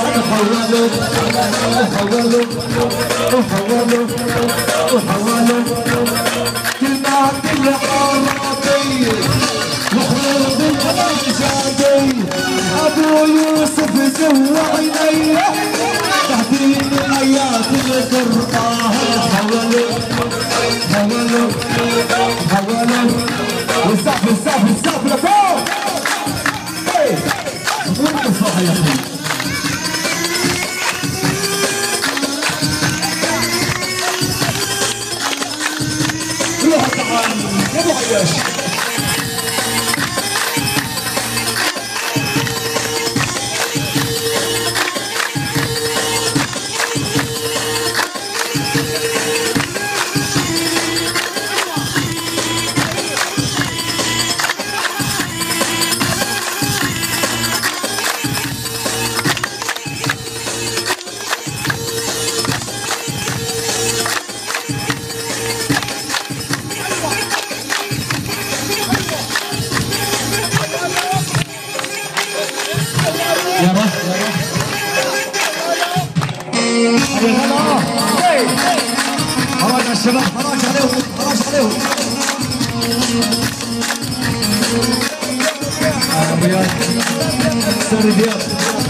وحولوا وحولوا وحولوا وحولوا كل ما عندي العراقي وحولوا الأمجادي أبو يوسف زوى عيني تهديني آيات القرآن حولوا حولوا حولوا Stop it! go! Hey! nós, valeu, valeu. nós, valeu. Ah, obrigado. Senhor de Deus.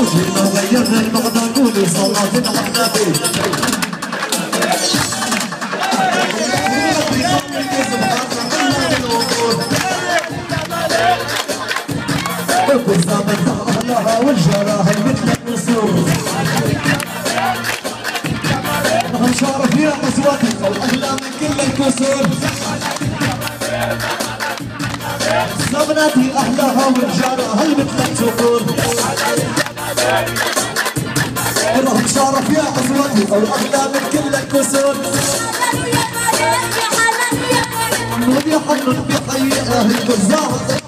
نقولوش ما غيرناك نقدر نقولو صلاتنا على النبي القصة من لها والجراح المثل النصوص نحن شارك فيها قسوتك والأحلام كل الكسور صبنتي أحلاها والجراح المثل الجبور روح تشرف يا اسود واغلى من كلك اسود يا حنون يا حنون بحيئه الجزار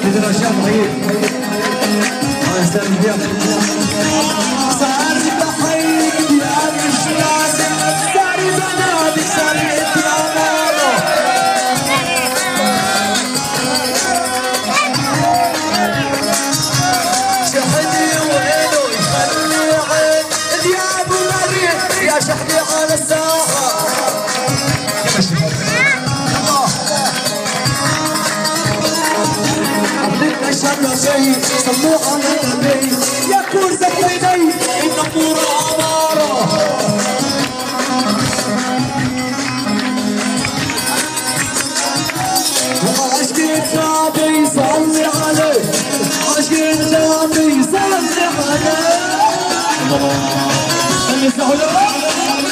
güzel dedin hocam. Hayır. Hayır. Hayır. Hayır. شر شيء سموه على النبي يا كوز عيني النبور عمارة عشق النبي صلي عليه عشق النبي صلي عليه اللي سهله